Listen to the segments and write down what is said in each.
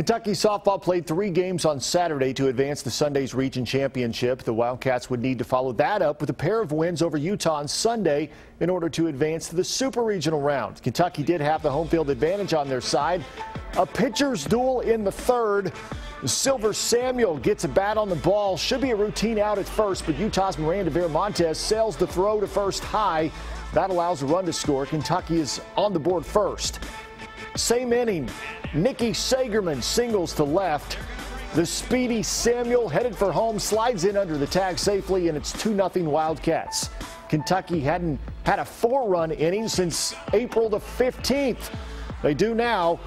Kentucky softball played three games on Saturday to advance the Sunday's region championship. The Wildcats would need to follow that up with a pair of wins over Utah on Sunday in order to advance to the super regional round. Kentucky did have the home field advantage on their side. A pitcher's duel in the third. Sylver Samuel gets a bat on the ball. Should be a routine out at first, but Utah's Miranda Viramontes sails the throw to first high. That allows a run to score. Kentucky is on the board first. Same inning, Nikki Sagermann singles to left. The speedy Samuel headed for home slides in under the tag safely, and it's 2 0 Wildcats. Kentucky hadn't had a four run inning since April the 15th. They do now.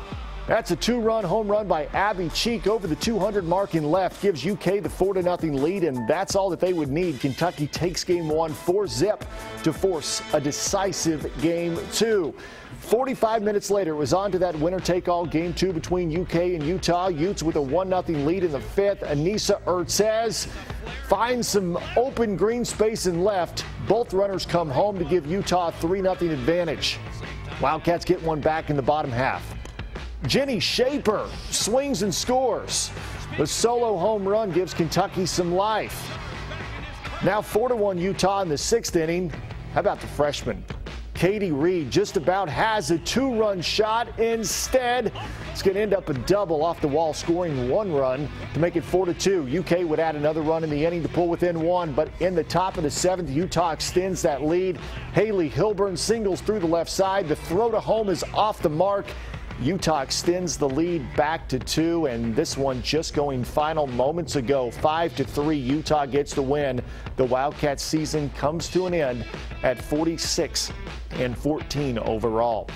That's a two-run home run by Abbey Cheek over the 200 mark in left. Gives UK the 4-0 lead, and that's all that they would need. Kentucky takes game one 4-zip to force a decisive game two. 45 minutes later, it was on to that winner-take-all game two between UK and Utah. Utes with a 1-0 lead in the fifth. Anissa Urtez finds some open green space in left. Both runners come home to give Utah a 3-0 advantage. Wildcats get one back in the bottom half. Jenny Schaper swings and scores. The solo home run gives Kentucky some life. Now 4 to 1 Utah in the sixth inning. How about the freshman? Katie Reed just about has a two run shot. Instead, it's going to end up a double off the wall, scoring one run to make it 4 to 2. UK would add another run in the inning to pull within one, but in the top of the seventh, Utah extends that lead. Haley Hilburn singles through the left side. The throw to home is off the mark. Utah extends the lead back to two, and this one just going final moments ago. Five to three, Utah gets the win. The Wildcats season comes to an end at 46 and 14 overall.